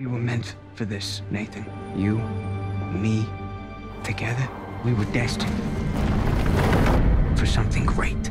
We were meant for this, Nathan. You, me, together, we were destined for something great.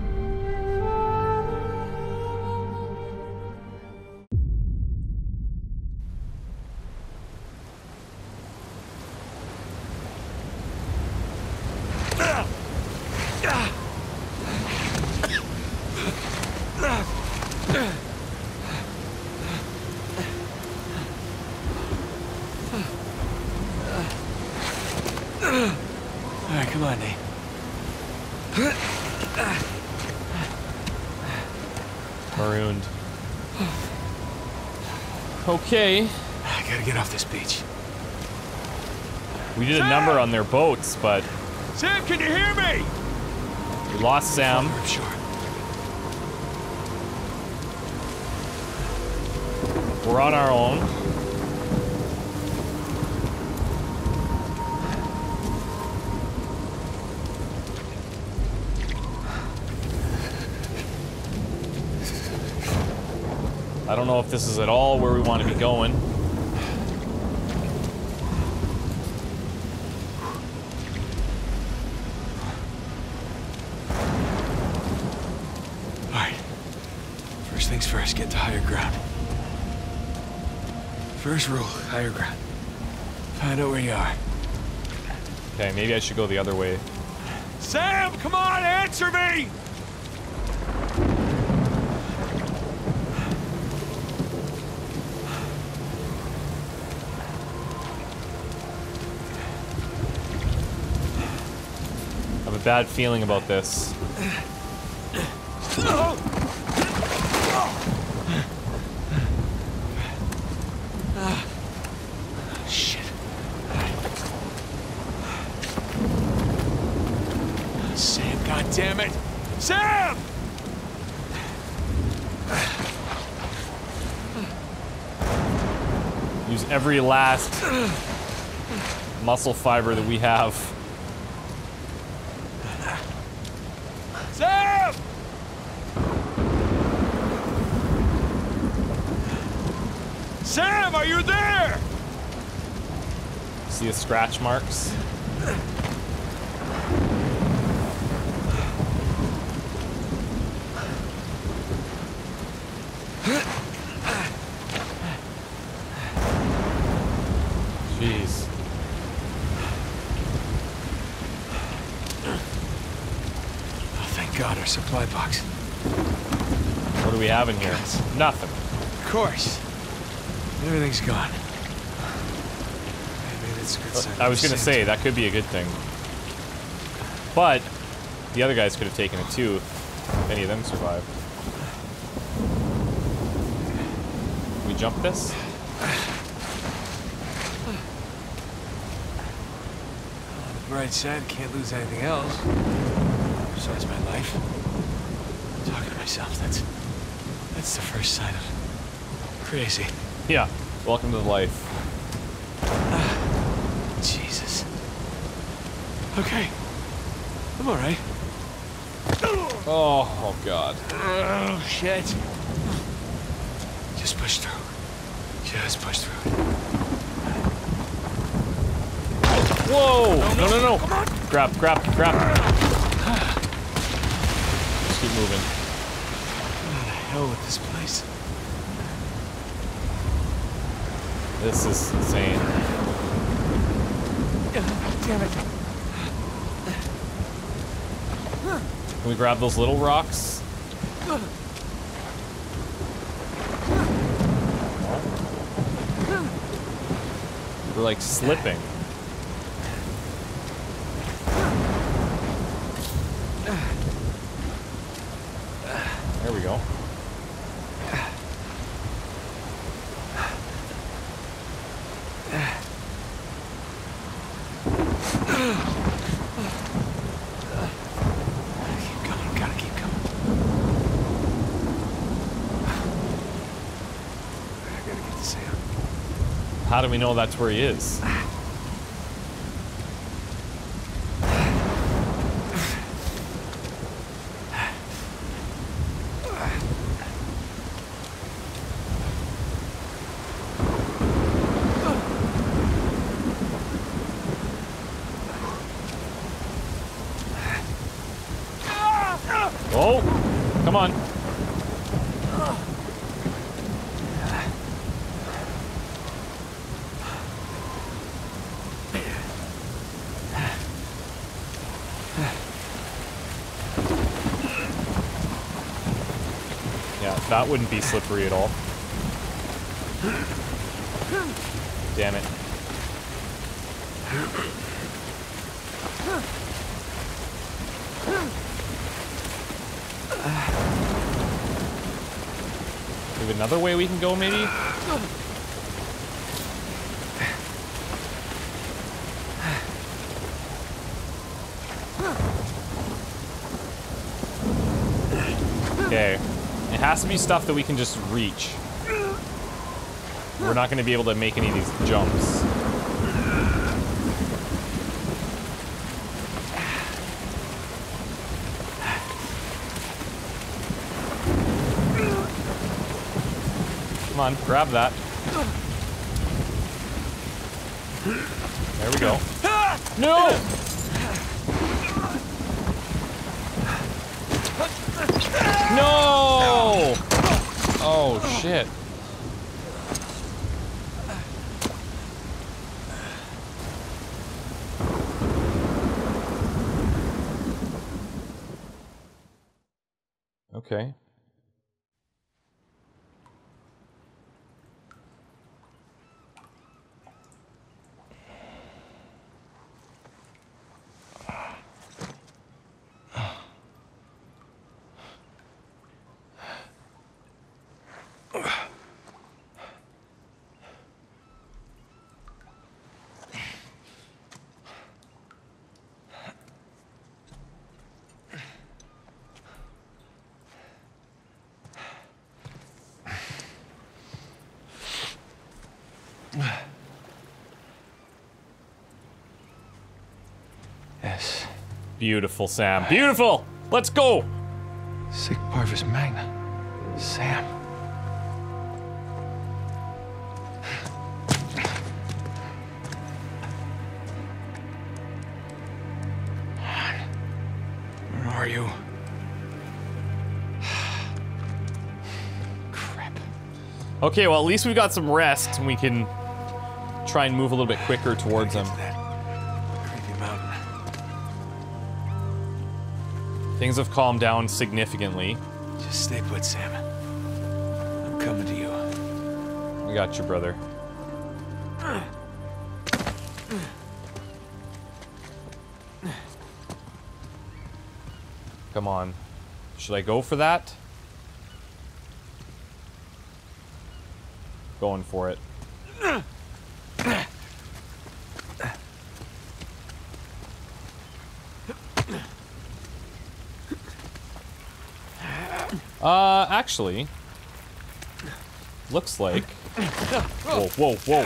But Sam, can you hear me? we lost Sam. I'm sure. We're on our own. I don't know if this is at all where we want to be going. Higher ground. Find out where you are. Okay, maybe I should go the other way. Sam, come on, answer me! I have a bad feeling about this. Shit. Sam, goddammit! Sam! Use every last muscle fiber that we have. Sam! Sam, are you there? See the scratch marks? Jeez. Oh, thank God, box. What do we have in here? Nothing. Of course. Everything's gone. Maybe that's a good uh, sign. I was gonna say, that could be a good thing. But, the other guys could have taken it too, if any of them survived. We jump this? Bright side, can't lose anything else. Besides my life. Talking to myself, that's... That's the first sign of... Crazy. Yeah. Welcome to the life. Ah, Jesus. Okay. I'm alright. Oh, oh god. Oh, shit. Just push through. Just push through. Whoa! No, no, no! Grab, grab, grab. Just keep moving. With this place? This is insane. Damn it. Can we grab those little rocks? We're like slipping. There we go. Keep going, gotta keep going. I gotta get to Sam. How do we know that's where he is? on. Yeah, that wouldn't be slippery at all. Damn it. Another way we can go, maybe? Okay. It has to be stuff that we can just reach. We're not going to be able to make any of these jumps. Come on, grab that. There we go. No! No! Oh, shit. Okay. Yes. Beautiful, Sam. Beautiful! Let's go! Sic Parvis Magna. Sam. Where are you? Crap. Okay, well, at least we've got some rest and we can try and move a little bit quicker towards them. Things have calmed down significantly. Just stay put, Sam. I'm coming to you. I got you, brother. Come on. Should I go for that? Going for it. Uh, actually, looks like. Whoa, whoa, whoa.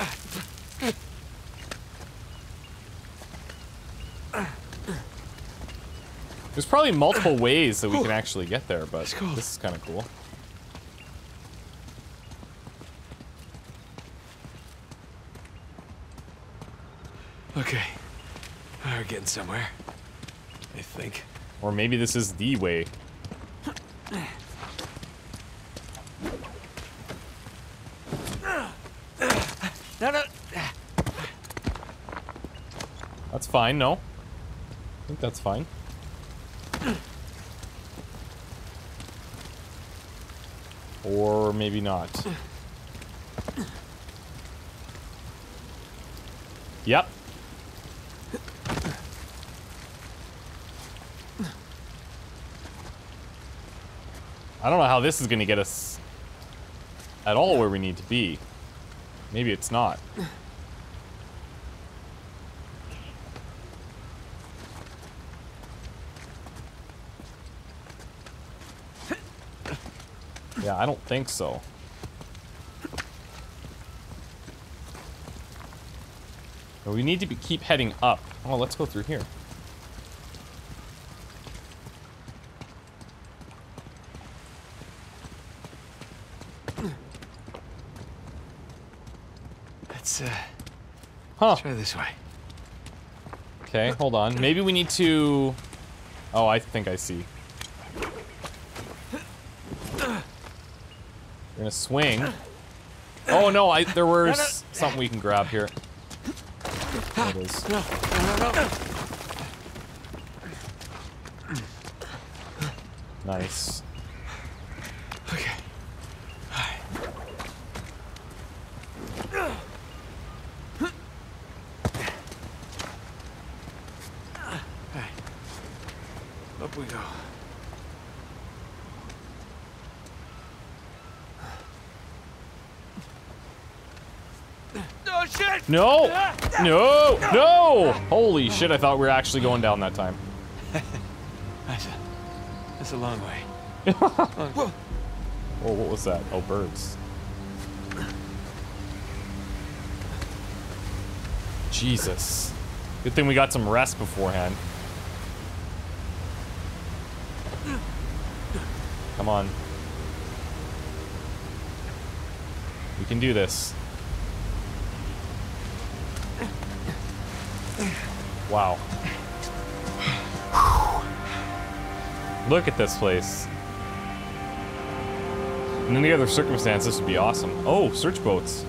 There's probably multiple ways that we can actually get there, but this is kind of cool. Okay. We're getting somewhere. I think. Or maybe this is the way. No, no. That's fine, no? I think that's fine. Or maybe not. Yep. I don't know how this is going to get us at all where we need to be. Maybe it's not. Yeah, I don't think so. We need to be, keep heading up. Oh, let's go through here. Let's uh Huh. try this way. Okay, hold on. Maybe we need to... Oh, I think I see. Gonna swing. Oh no, I there was something we can grab here. There it is. No, no, no. Nice. Okay. Up we go. Oh shit! No! No! No! Holy shit, I thought we were actually going down that time. That's a, that's a long way. Oh, what was that? Oh, birds. Jesus. Good thing we got some rest beforehand. Come on. We can do this. Wow. Look at this place. In any other circumstance, this would be awesome. Oh, search boats.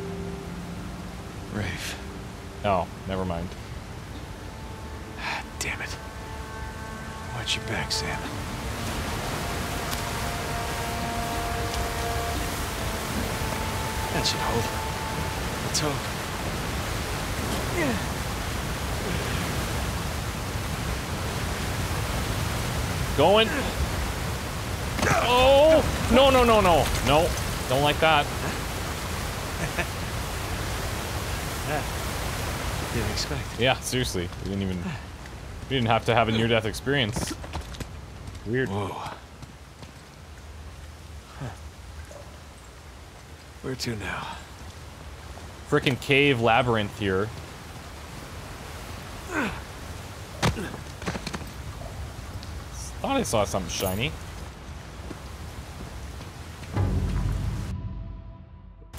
Rafe. Oh, never mind. Damn it. Watch your back, Sam. That should hold. Let's hope. Going. Oh! No, no, no, no. No. Don't like that. Didn't expect. Yeah, seriously. We didn't even... We didn't have to have a near-death experience. Weird. Whoa. Where to now? Frickin' cave labyrinth here. I thought I saw something shiny.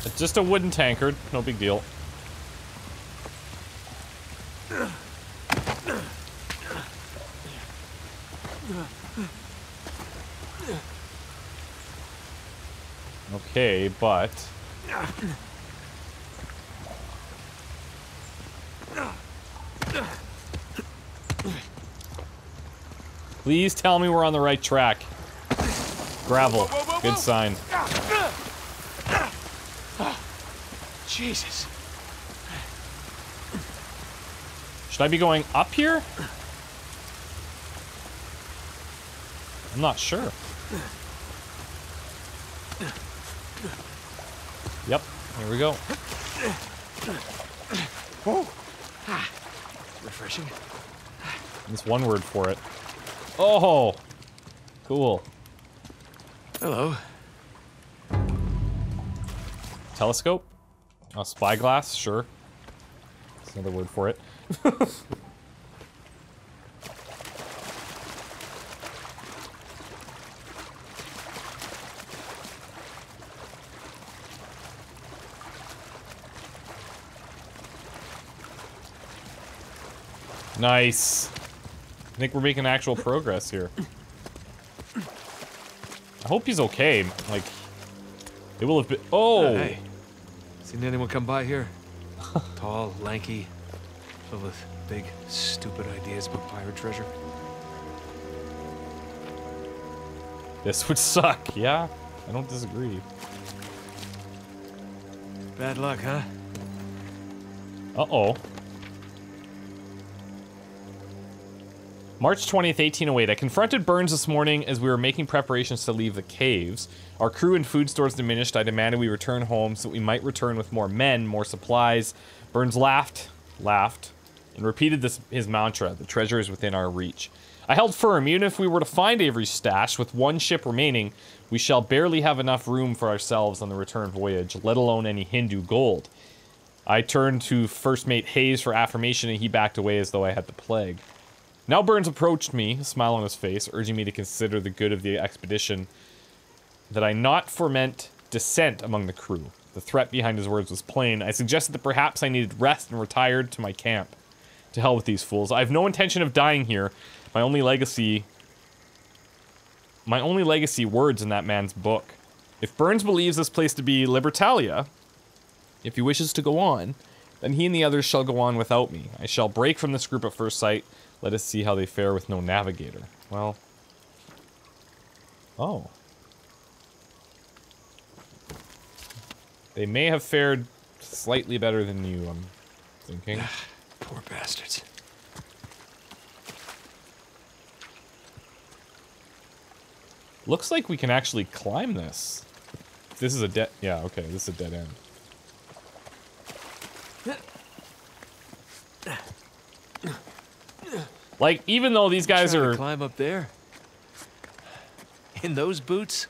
It's just a wooden tankard. No big deal. Okay, but... Please tell me we're on the right track. Gravel. Good sign. Jesus. Should I be going up here? I'm not sure. Yep, here we go. Whoa. Ah, Refreshing. That's one word for it. Oh! Cool. Hello. Telescope? A spyglass? Sure. That's another word for it. nice. I think we're making actual progress here. I hope he's okay. Like, it will have been. Oh! Uh, hey. Seen anyone come by here? Tall, lanky, filled with big, stupid ideas about pirate treasure. This would suck. Yeah, I don't disagree. Bad luck, huh? Uh-oh. March 20th, 1808. I confronted Burns this morning as we were making preparations to leave the caves. Our crew and food stores diminished. I demanded we return home so that we might return with more men, more supplies. Burns laughed, laughed, and repeated this his mantra, the treasure is within our reach. I held firm, even if we were to find Avery's stash with one ship remaining, we shall barely have enough room for ourselves on the return voyage, let alone any Hindu gold. I turned to First Mate Hayes for affirmation and he backed away as though I had the plague. Now Burns approached me, a smile on his face, urging me to consider the good of the expedition, that I not foment dissent among the crew. The threat behind his words was plain. I suggested that perhaps I needed rest and retired to my camp. To hell with these fools. I have no intention of dying here. My only legacy... My only legacy words in that man's book. If Burns believes this place to be Libertalia, if he wishes to go on, then he and the others shall go on without me. I shall break from this group at first sight. Let us see how they fare with no navigator. Well. Oh. They may have fared slightly better than you, I'm thinking. Poor bastards. Looks like we can actually climb this. This is a dead... Yeah, okay, this is a dead end. Like, even though these guys are... climb up there. In those boots?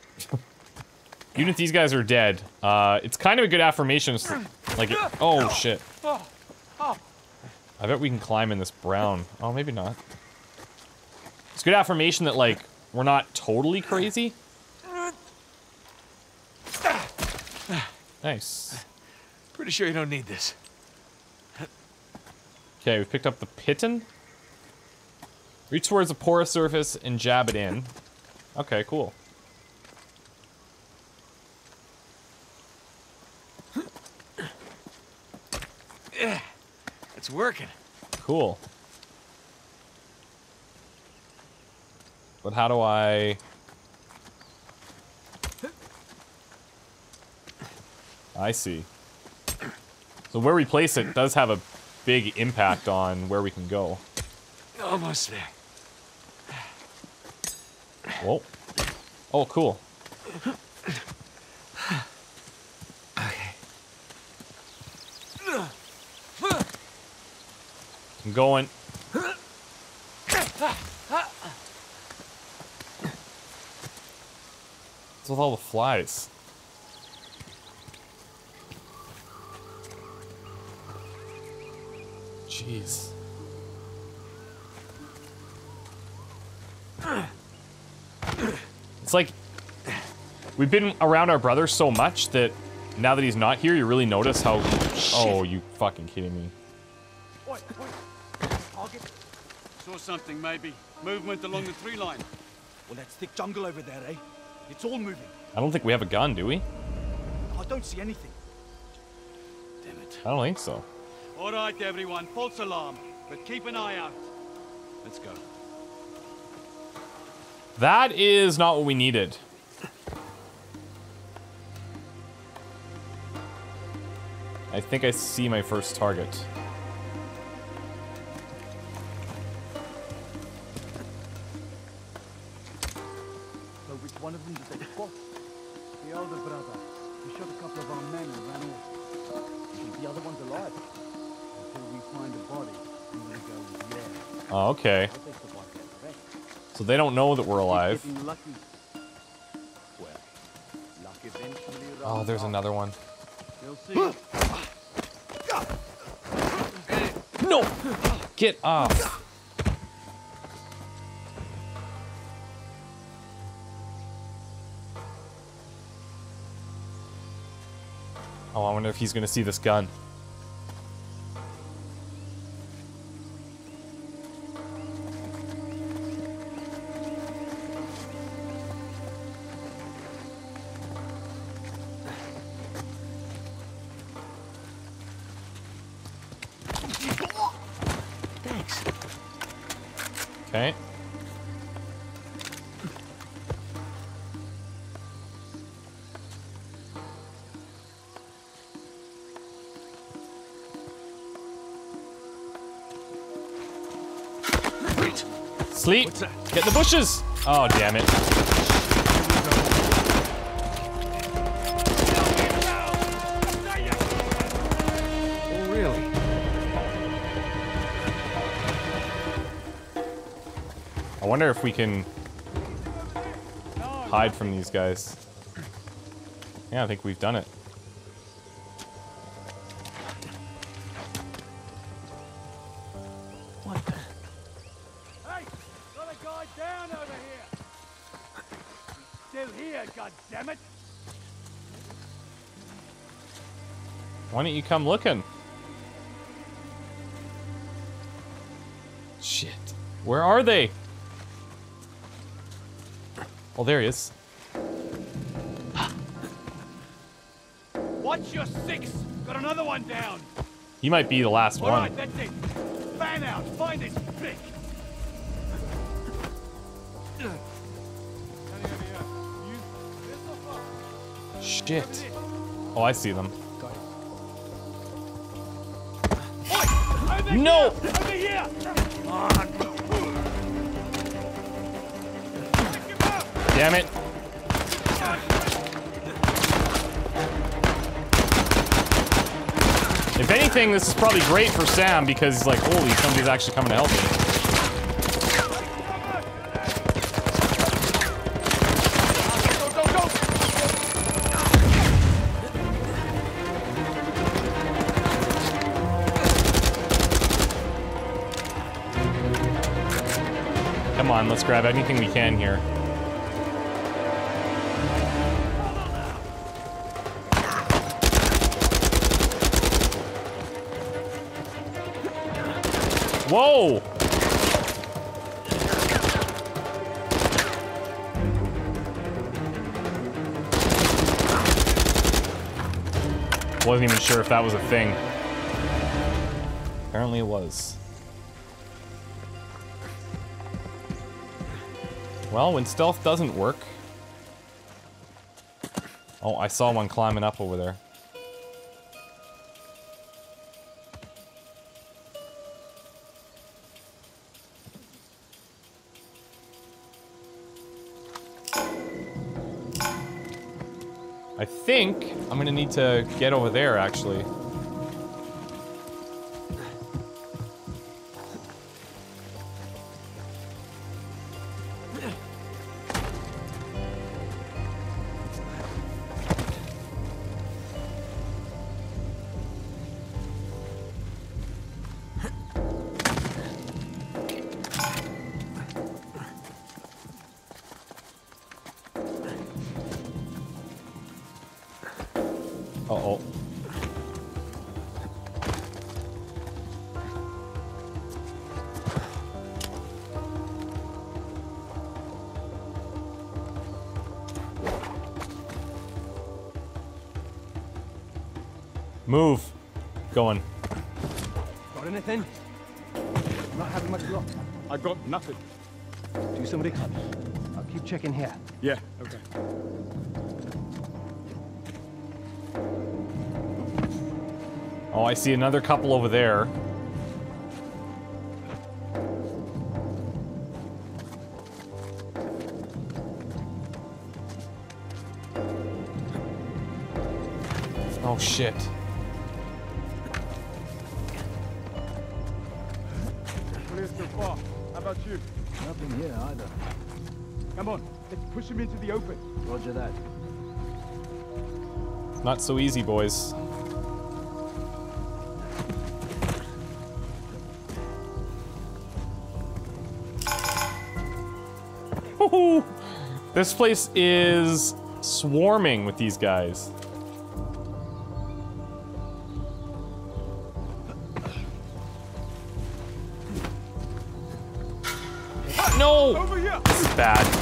Even if these guys are dead, uh, it's kind of a good affirmation. Like, it, oh shit. I bet we can climb in this brown. Oh, maybe not. It's good affirmation that, like, we're not totally crazy. Nice. Pretty sure you don't need this. Okay, we picked up the piton. Reach towards the porous surface and jab it in. Okay, cool. It's working. Cool. But how do I... I see. So where we place it does have a big impact on where we can go. Almost there. Whoa. Oh, cool. Okay. I'm going. What's with all the flies? Jeez. Like we've been around our brother so much that now that he's not here, you really notice how. Oh, you fucking kidding me? Oi, oi. Target. Saw something, maybe. Movement along the tree line. Well, that's thick jungle over there, eh? It's all moving. I don't think we have a gun, do we? I don't see anything. Damn it. I don't think so. All right, everyone. False alarm. But keep an eye out. Let's go. That is not what we needed. I think I see my first target. So which one of them did they spot? The elder brother. He shot a couple of our men and ran off. The other one's alive? Until we find a body, I'm gonna go with yeah. Oh, okay. I'll take the one that's correct. So they don't know that we're alive. Getting lucky. Well, luck eventually Oh, there's another one. No! Get off. Oh, I wonder if he's gonna see this gun. Sleep. Get the bushes. Oh, damn it. Oh, really? I wonder if we can hide from these guys. Yeah, I think we've done it. Still here, goddammit! Why don't you come looking? Shit. Where are they? Oh, there he is. Watch your six! Got another one down! He might be the last one. Alright, that's it. Fan out, find this Shit. Oh, I see them. No! Damn it. If anything, this is probably great for Sam because he's like, holy, somebody's actually coming to help me. On, let's grab anything we can here. Whoa! Wasn't even sure if that was a thing. Apparently it was. Well, when stealth doesn't work... Oh, I saw one climbing up over there. I think I'm gonna need to get over there, actually. I see another couple over there. Oh shit. Clear far. How about you? Nothing here either. Come on, let's push him into the open. Roger that. Not so easy, boys. This place is swarming with these guys. Ah, no! Over here! This is bad.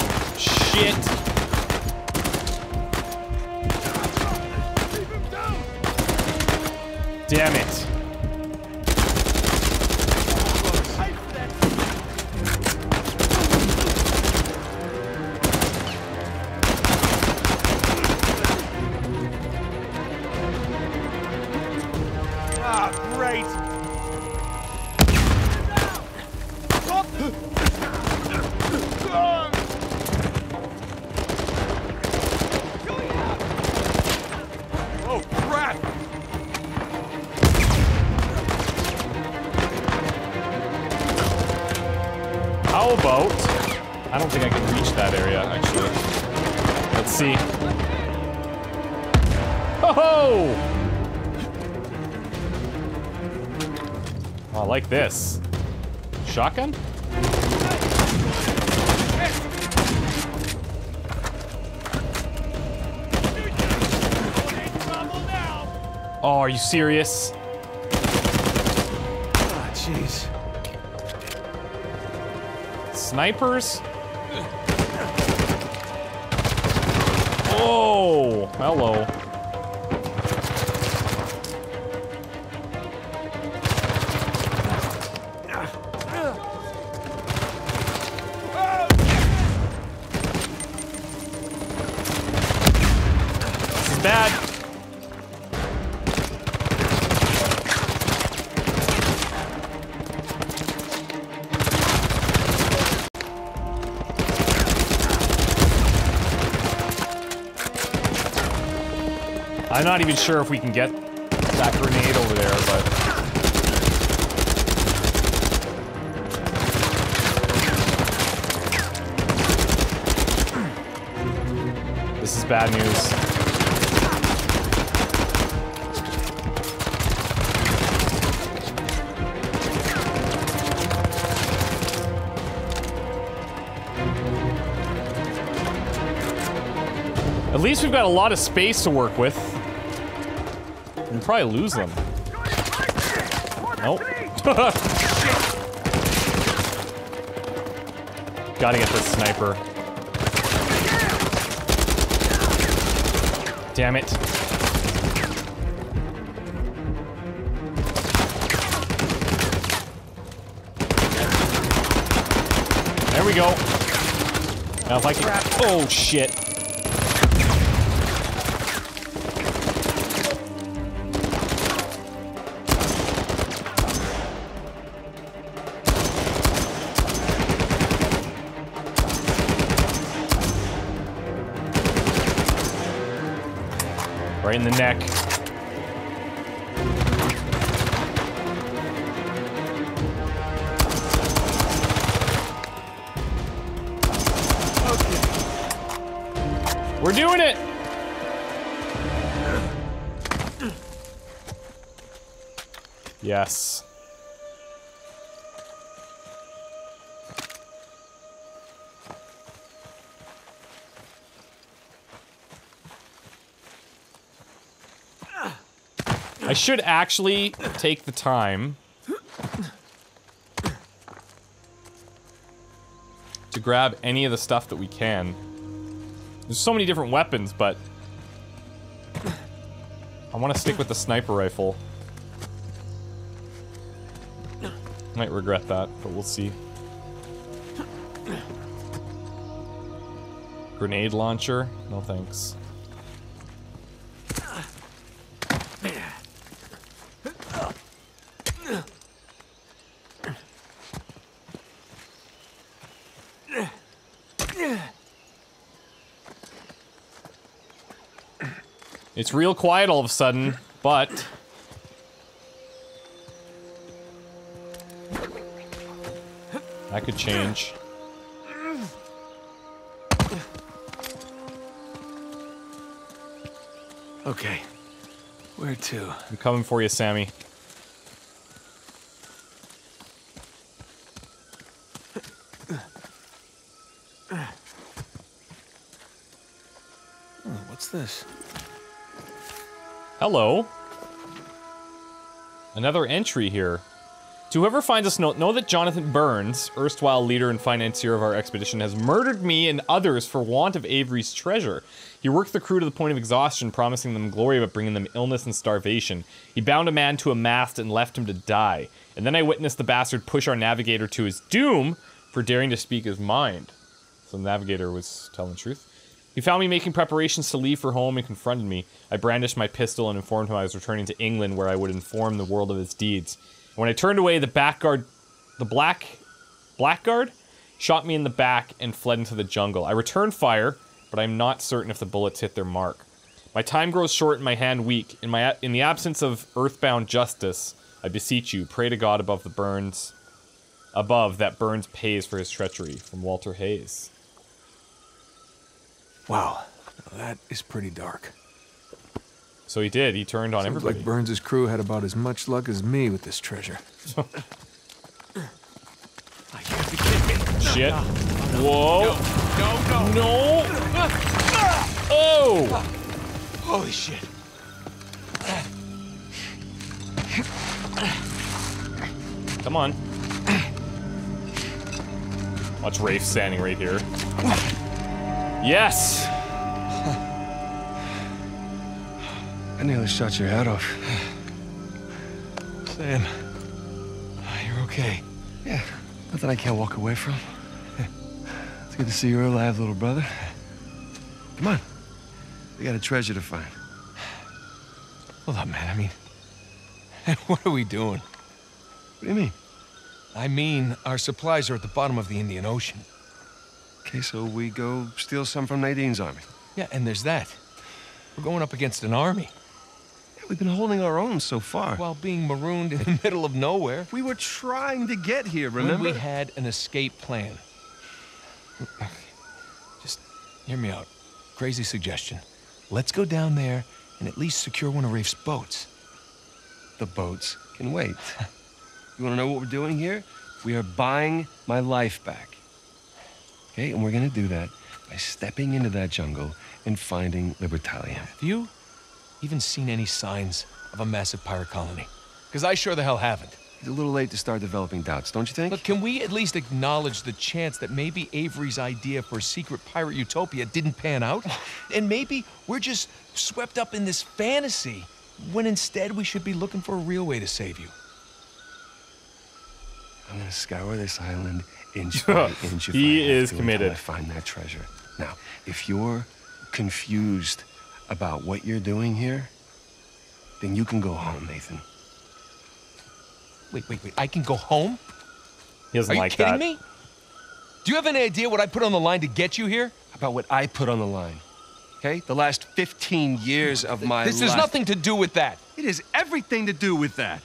Like this. Shotgun? Oh, are you serious? Ah, jeez. Snipers? Oh, hello. I'm not even sure if we can get that grenade over there, but... This is bad news. At least we've got a lot of space to work with. We'll probably lose them. Nope. Gotta get this sniper. Damn it. There we go. Now if I can... Oh, shit. In the neck. We're doing it! Yes. I should actually take the time to grab any of the stuff that we can. There's so many different weapons, but I want to stick with the sniper rifle. Might regret that, but we'll see. Grenade launcher? No thanks. It's real quiet all of a sudden, but... That could change. Okay. Where to? I'm coming for you, Sammy. Hello. Another entry here. To whoever finds this note, know that Jonathan Burns, erstwhile leader and financier of our expedition, has murdered me and others for want of Avery's treasure. He worked the crew to the point of exhaustion, promising them glory but bringing them illness and starvation. He bound a man to a mast and left him to die. And then I witnessed the bastard push our navigator to his doom for daring to speak his mind. So the navigator was telling the truth. He found me making preparations to leave for home and confronted me. I brandished my pistol and informed him I was returning to England where I would inform the world of his deeds. When I turned away, the back guard, the black, blackguard, shot me in the back and fled into the jungle. I returned fire, but I'm not certain if the bullets hit their mark. My time grows short and my hand weak. In my in the absence of earthbound justice, I beseech you, pray to God above the Burns, above that Burns pays for his treachery. From Walter Hayes. Wow. That is pretty dark. So he did. He turned on Seems everybody. like Burns' crew had about as much luck as me with this treasure. Shit. Whoa. No, no. No. Oh. Holy shit. Come on. Watch Rafe standing right here. Yes. I nearly shot your head off. Sam, you're okay. Yeah, nothing I can't walk away from. It's good to see you're alive, little brother. Come on. We got a treasure to find. Hold up, man. I mean, what are we doing? What do you mean? I mean, our supplies are at the bottom of the Indian Ocean. Okay, so we go steal some from Nadine's army. Yeah, and there's that. We're going up against an army. Yeah, We've been holding our own so far. While being marooned in the middle of nowhere. we were trying to get here, remember? When we had an escape plan. Just hear me out. Crazy suggestion. Let's go down there and at least secure one of Rafe's boats. the boats can wait. you want to know what we're doing here? We are buying my life back. Okay, and we're gonna do that by stepping into that jungle and finding Libertalia. Have you even seen any signs of a massive pirate colony? Because I sure the hell haven't. It's a little late to start developing doubts, don't you think? But can we at least acknowledge the chance that maybe Avery's idea for a secret pirate utopia didn't pan out? and maybe we're just swept up in this fantasy when instead we should be looking for a real way to save you. I'm gonna scour this island inch by inch. If He I is to committed. Until I find that treasure. Now, if you're confused about what you're doing here, then you can go home, Nathan. Wait, wait, wait. I can go home? He doesn't Are you like kidding that. me? Do you have any idea what I put on the line to get you here? About what I put on the line. Okay? The last 15 years of my this life. This has nothing to do with that. It has everything to do with that.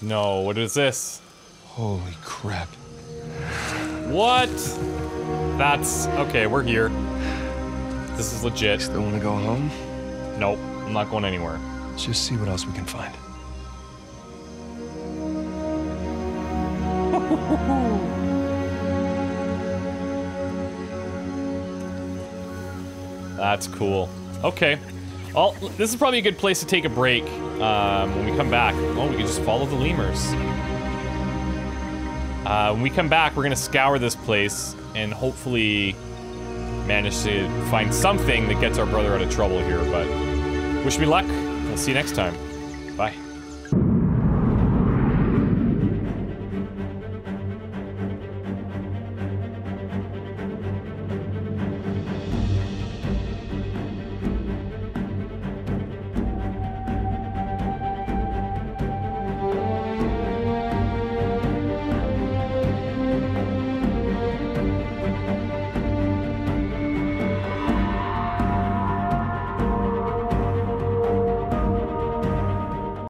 No, what is this? Holy crap. What? That's okay. We're here. This is legit. Still want to go home? Nope, I'm not going anywhere. Let's just see what else we can find. That's cool. Okay. Well, this is probably a good place to take a break. Um, when we come back, well, we can just follow the lemurs. Uh, when we come back, we're gonna scour this place and hopefully manage to find something that gets our brother out of trouble here. But wish me luck. We'll see you next time.